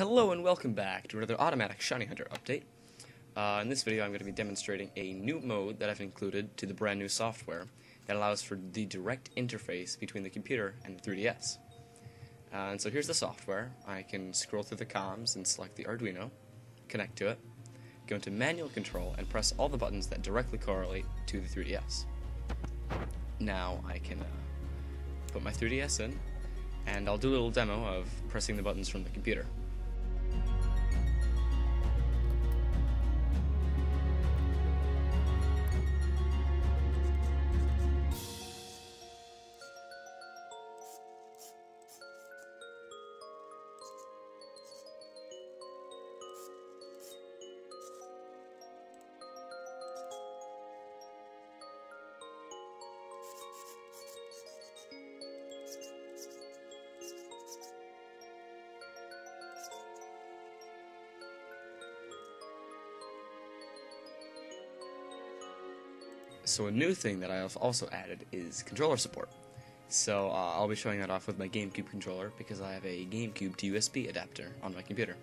Hello and welcome back to another Automatic Shiny Hunter update. Uh, in this video I'm going to be demonstrating a new mode that I've included to the brand new software that allows for the direct interface between the computer and the 3DS. Uh, and so here's the software. I can scroll through the comms and select the Arduino, connect to it, go into manual control and press all the buttons that directly correlate to the 3DS. Now I can uh, put my 3DS in and I'll do a little demo of pressing the buttons from the computer. So a new thing that I've also added is controller support. So uh, I'll be showing that off with my GameCube controller because I have a GameCube to USB adapter on my computer.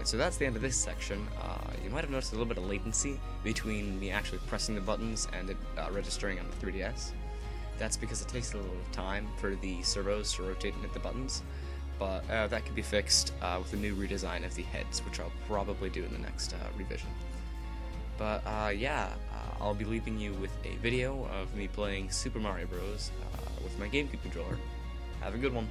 Alright, so that's the end of this section. Uh, you might have noticed a little bit of latency between me actually pressing the buttons and it uh, registering on the 3DS. That's because it takes a little bit of time for the servos to rotate and hit the buttons, but uh, that could be fixed uh, with a new redesign of the heads, which I'll probably do in the next uh, revision. But uh, yeah, I'll be leaving you with a video of me playing Super Mario Bros. with my GameCube controller. Have a good one.